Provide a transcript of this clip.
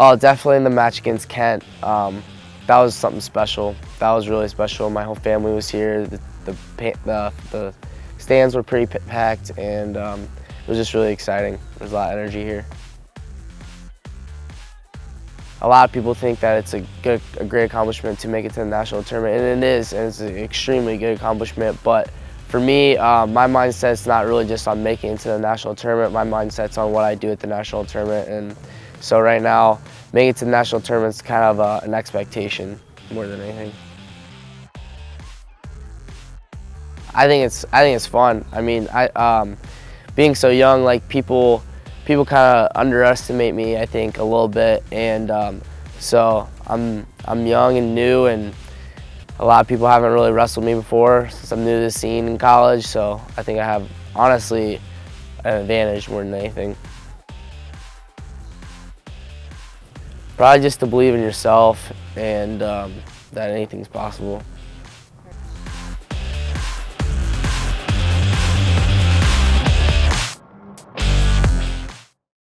Oh, definitely in the match against Kent. Um, that was something special. That was really special. My whole family was here. The, the, the, the stands were pretty packed, and um, it was just really exciting. There's a lot of energy here. A lot of people think that it's a, good, a great accomplishment to make it to the national tournament, and it is, and it's an extremely good accomplishment, but for me, uh, my mindset's not really just on making it to the national tournament, my mindset's on what I do at the national tournament, and so right now, making it to the national tournament is kind of uh, an expectation more than anything. I think it's I think it's fun. I mean, I um, being so young, like people people kind of underestimate me. I think a little bit, and um, so I'm I'm young and new, and a lot of people haven't really wrestled me before since I'm new to the scene in college. So I think I have honestly an advantage more than anything. Probably just to believe in yourself and um, that anything's possible.